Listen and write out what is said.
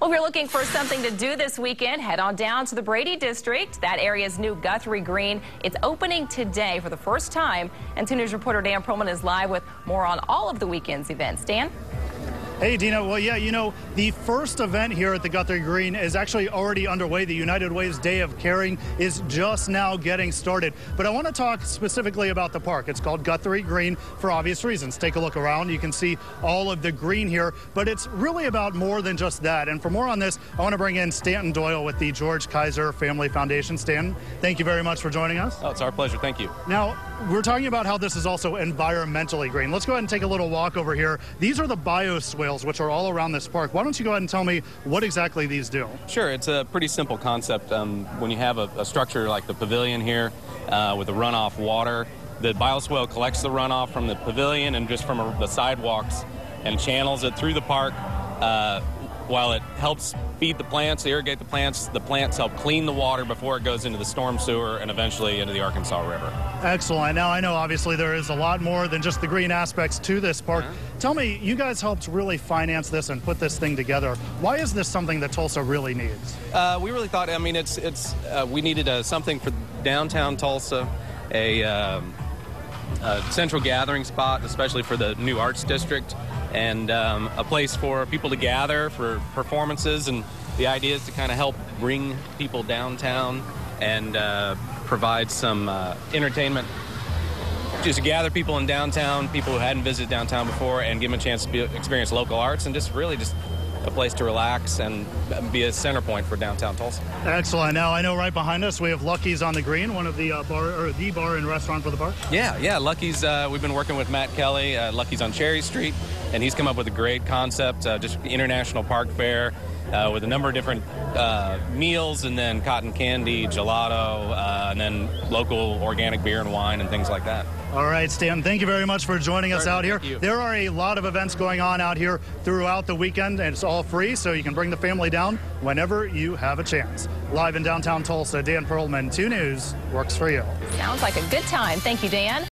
Well, if you're looking for something to do this weekend, head on down to the Brady District. That area's new Guthrie Green. It's opening today for the first time. And 2 News reporter Dan Perlman is live with more on all of the weekend's events. Dan? Hey, Dina. Well, yeah, you know, the first event here at the Guthrie Green is actually already underway. The United Way's Day of Caring is just now getting started. But I want to talk specifically about the park. It's called Guthrie Green for obvious reasons. Take a look around. You can see all of the green here, but it's really about more than just that. And for more on this, I want to bring in Stanton Doyle with the George Kaiser Family Foundation. Stanton, thank you very much for joining us. Oh, it's our pleasure. Thank you. Now, we're talking about how this is also environmentally green. Let's go ahead and take a little walk over here. These are the bioswales which are all around this park. Why don't you go ahead and tell me what exactly these do? Sure, it's a pretty simple concept. Um, when you have a, a, structure like the pavilion here uh, with the runoff water, the bioswale collects the runoff from the pavilion and just from a, the sidewalks and channels it through the park. Uh, while it helps feed the plants, irrigate the plants, the plants help clean the water before it goes into the storm sewer and eventually into the Arkansas River. Excellent. Now, I know obviously there is a lot more than just the green aspects to this park. Uh -huh. Tell me, you guys helped really finance this and put this thing together. Why is this something that Tulsa really needs? Uh, we really thought, I mean, it's, it's uh, we needed uh, something for downtown Tulsa, a, um, a central gathering spot, especially for the new arts district and um, a place for people to gather for performances. And the idea is to kind of help bring people downtown and uh, provide some uh, entertainment. Just to gather people in downtown, people who hadn't visited downtown before, and give them a chance to be, experience local arts and just really just a place to relax and be a center point for downtown Tulsa. Excellent. Now I know right behind us we have Lucky's on the Green, one of the uh, bar or the bar and restaurant for the park. Yeah, yeah. Lucky's. Uh, we've been working with Matt Kelly. Uh, Lucky's on Cherry Street, and he's come up with a great concept. Uh, just international park fare. Uh, with a number of different uh, meals and then cotton candy, gelato, uh, and then local organic beer and wine and things like that. All right, Stan, thank you very much for joining us out here. There are a lot of events going on out here throughout the weekend, and it's all free, so you can bring the family down whenever you have a chance. Live in downtown Tulsa, Dan Perlman, 2 News, works for you. Sounds like a good time. Thank you, Dan.